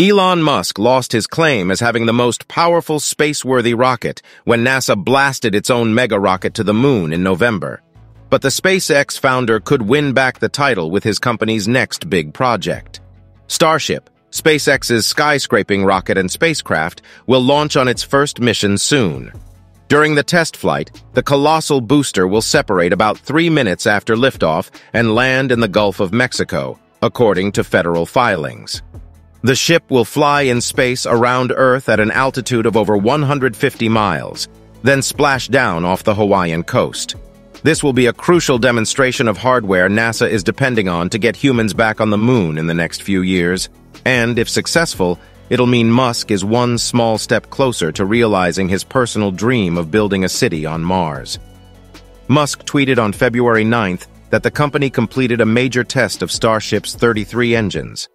Elon Musk lost his claim as having the most powerful space-worthy rocket when NASA blasted its own mega rocket to the moon in November. But the SpaceX founder could win back the title with his company's next big project. Starship, SpaceX's skyscraping rocket and spacecraft, will launch on its first mission soon. During the test flight, the colossal booster will separate about three minutes after liftoff and land in the Gulf of Mexico, according to federal filings. The ship will fly in space around Earth at an altitude of over 150 miles, then splash down off the Hawaiian coast. This will be a crucial demonstration of hardware NASA is depending on to get humans back on the moon in the next few years. And, if successful, it'll mean Musk is one small step closer to realizing his personal dream of building a city on Mars. Musk tweeted on February 9th that the company completed a major test of Starship's 33 engines.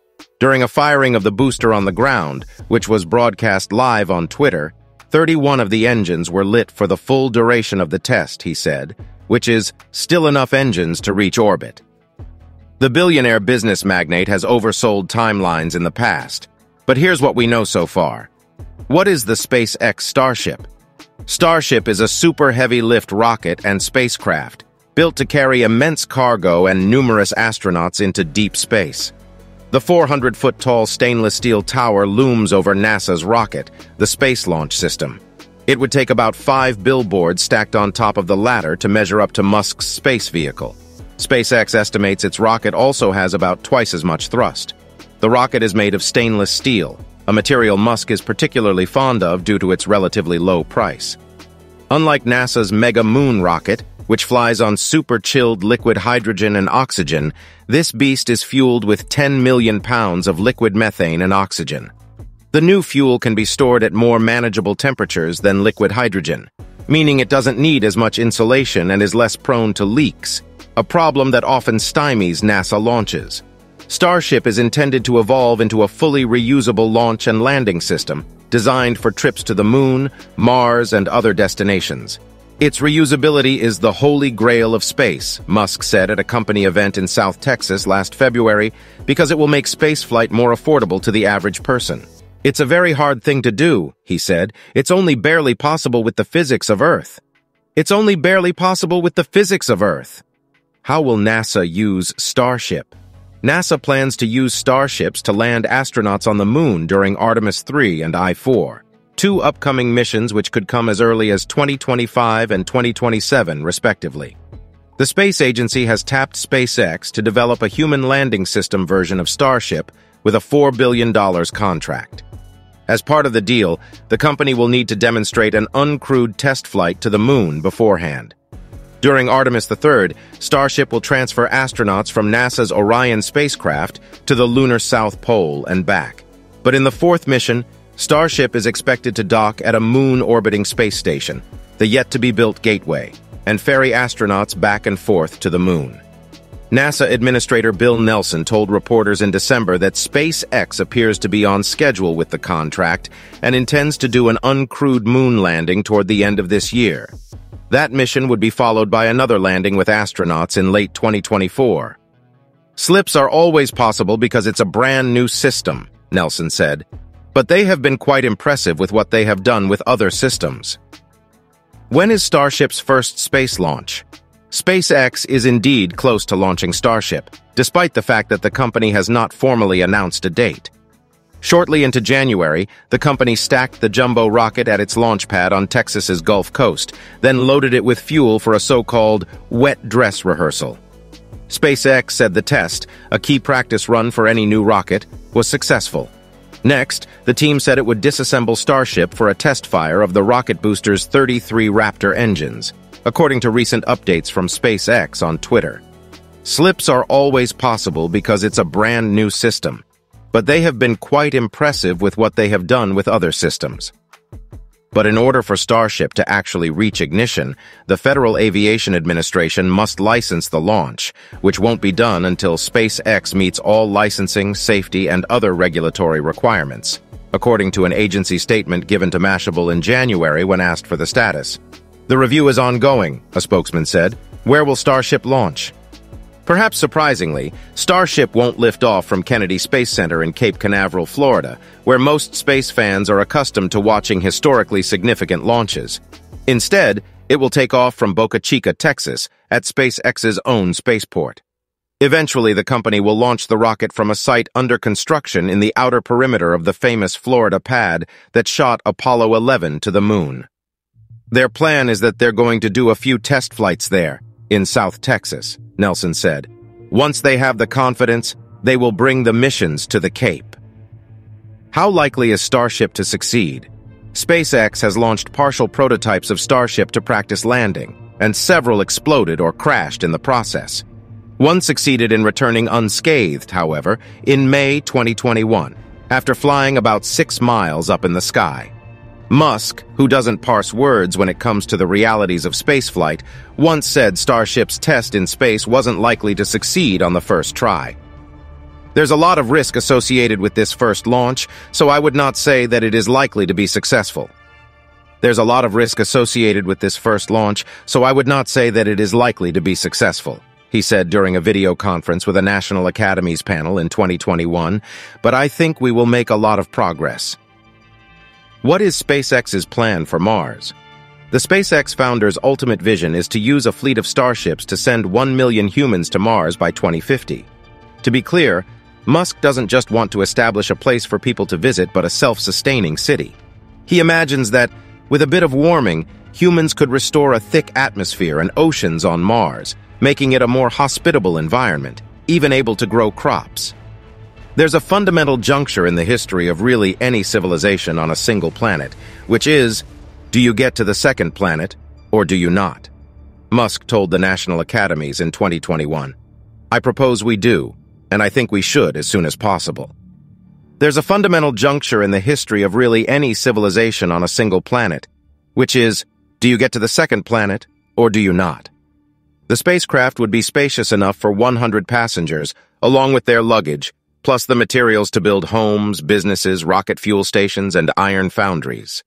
During a firing of the booster on the ground, which was broadcast live on Twitter, 31 of the engines were lit for the full duration of the test, he said, which is still enough engines to reach orbit. The billionaire business magnate has oversold timelines in the past, but here's what we know so far. What is the SpaceX Starship? Starship is a super heavy lift rocket and spacecraft, built to carry immense cargo and numerous astronauts into deep space. The 400-foot-tall stainless steel tower looms over NASA's rocket, the Space Launch System. It would take about five billboards stacked on top of the ladder to measure up to Musk's space vehicle. SpaceX estimates its rocket also has about twice as much thrust. The rocket is made of stainless steel, a material Musk is particularly fond of due to its relatively low price. Unlike NASA's Mega Moon rocket, which flies on super-chilled liquid hydrogen and oxygen, this beast is fueled with 10 million pounds of liquid methane and oxygen. The new fuel can be stored at more manageable temperatures than liquid hydrogen, meaning it doesn't need as much insulation and is less prone to leaks, a problem that often stymies NASA launches. Starship is intended to evolve into a fully reusable launch and landing system designed for trips to the Moon, Mars, and other destinations. Its reusability is the holy grail of space, Musk said at a company event in South Texas last February, because it will make spaceflight more affordable to the average person. It's a very hard thing to do, he said. It's only barely possible with the physics of Earth. It's only barely possible with the physics of Earth. How will NASA use Starship? NASA plans to use starships to land astronauts on the moon during Artemis 3 and I-4 two upcoming missions which could come as early as 2025 and 2027, respectively. The space agency has tapped SpaceX to develop a human landing system version of Starship with a $4 billion contract. As part of the deal, the company will need to demonstrate an uncrewed test flight to the moon beforehand. During Artemis III, Starship will transfer astronauts from NASA's Orion spacecraft to the lunar South Pole and back. But in the fourth mission, Starship is expected to dock at a moon-orbiting space station, the yet-to-be-built Gateway, and ferry astronauts back and forth to the moon. NASA Administrator Bill Nelson told reporters in December that SpaceX appears to be on schedule with the contract and intends to do an uncrewed moon landing toward the end of this year. That mission would be followed by another landing with astronauts in late 2024. Slips are always possible because it's a brand new system, Nelson said, but they have been quite impressive with what they have done with other systems. When is Starship's first space launch? SpaceX is indeed close to launching Starship, despite the fact that the company has not formally announced a date. Shortly into January, the company stacked the jumbo rocket at its launch pad on Texas's Gulf Coast, then loaded it with fuel for a so-called wet dress rehearsal. SpaceX said the test, a key practice run for any new rocket, was successful. Next, the team said it would disassemble Starship for a test fire of the rocket booster's 33 Raptor engines, according to recent updates from SpaceX on Twitter. Slips are always possible because it's a brand new system, but they have been quite impressive with what they have done with other systems. But in order for Starship to actually reach ignition, the Federal Aviation Administration must license the launch, which won't be done until SpaceX meets all licensing, safety, and other regulatory requirements, according to an agency statement given to Mashable in January when asked for the status. The review is ongoing, a spokesman said. Where will Starship launch? Perhaps surprisingly, Starship won't lift off from Kennedy Space Center in Cape Canaveral, Florida, where most space fans are accustomed to watching historically significant launches. Instead, it will take off from Boca Chica, Texas, at SpaceX's own spaceport. Eventually, the company will launch the rocket from a site under construction in the outer perimeter of the famous Florida pad that shot Apollo 11 to the moon. Their plan is that they're going to do a few test flights there, in South Texas, Nelson said. Once they have the confidence, they will bring the missions to the Cape. How likely is Starship to succeed? SpaceX has launched partial prototypes of Starship to practice landing, and several exploded or crashed in the process. One succeeded in returning unscathed, however, in May 2021, after flying about six miles up in the sky. Musk, who doesn't parse words when it comes to the realities of spaceflight, once said Starship's test in space wasn't likely to succeed on the first try. There's a lot of risk associated with this first launch, so I would not say that it is likely to be successful. There's a lot of risk associated with this first launch, so I would not say that it is likely to be successful, he said during a video conference with a National Academies panel in 2021, but I think we will make a lot of progress. What is SpaceX's plan for Mars? The SpaceX founder's ultimate vision is to use a fleet of starships to send 1 million humans to Mars by 2050. To be clear, Musk doesn't just want to establish a place for people to visit but a self-sustaining city. He imagines that, with a bit of warming, humans could restore a thick atmosphere and oceans on Mars, making it a more hospitable environment, even able to grow crops. There's a fundamental juncture in the history of really any civilization on a single planet, which is, do you get to the second planet, or do you not? Musk told the National Academies in 2021. I propose we do, and I think we should as soon as possible. There's a fundamental juncture in the history of really any civilization on a single planet, which is, do you get to the second planet, or do you not? The spacecraft would be spacious enough for 100 passengers, along with their luggage, plus the materials to build homes, businesses, rocket fuel stations, and iron foundries.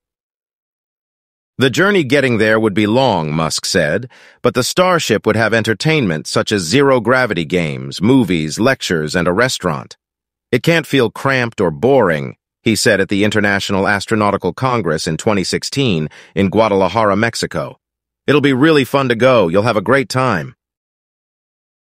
The journey getting there would be long, Musk said, but the Starship would have entertainment such as zero-gravity games, movies, lectures, and a restaurant. It can't feel cramped or boring, he said at the International Astronautical Congress in 2016 in Guadalajara, Mexico. It'll be really fun to go. You'll have a great time.